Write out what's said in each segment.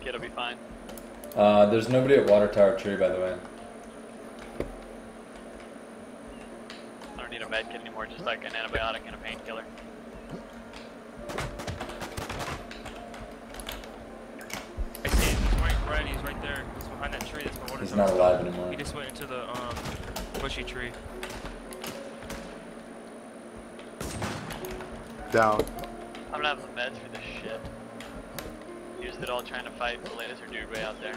kit will be fine. Uh, there's nobody at Water Tower Tree, by the way. I don't need a med kit anymore, just like an antibiotic and a painkiller. I see him. He's right, right. He's right there. He's behind that tree. That's where water He's not alive from. anymore. He just went into the um, bushy tree. Down. I'm gonna have the meds for this shit. Used it all trying to fight the laser dude way out there.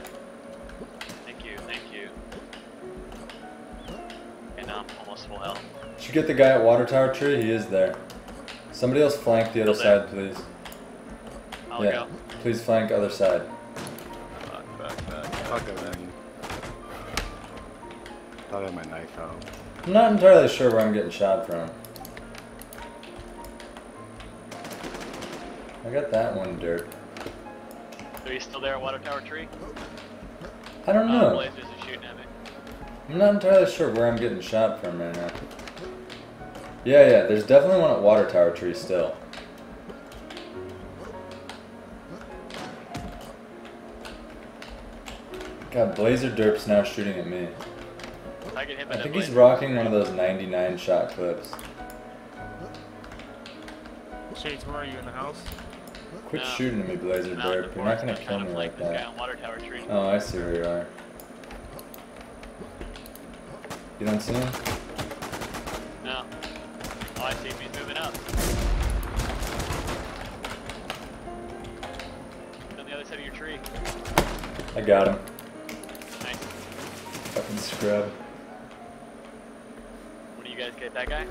Thank you, thank you. And now I'm almost full health. Did you get the guy at Water Tower Tree? He is there. Somebody else flank the other side, please. I'll yeah. go. Please flank other side. Fuck, fuck, fuck. Fuck it then. Thought I had my knife out. I'm not entirely sure where I'm getting shot from. I got that one dirt. Are you still there at Water Tower Tree? I don't Uh, know. Blasers are shooting at me. I'm not entirely sure where I'm getting shot from right now. Yeah, yeah, there's definitely one at Water Tower Tree still. God, Blazer Derp's now shooting at me. I get hit by I think he's blaser. rocking one of those 99 shot clips. Shades, where are you in the house? Quit No. shooting at me, Blazer Derp. You're not gonna kill me like flank this guy that. on Water Tower Tree. Oh, I see where you are. You don't see him? No. Oh, I see him. He's moving up. He's on the other side of your tree. I got him. Nice. Fucking scrub. What do you guys get? That guy?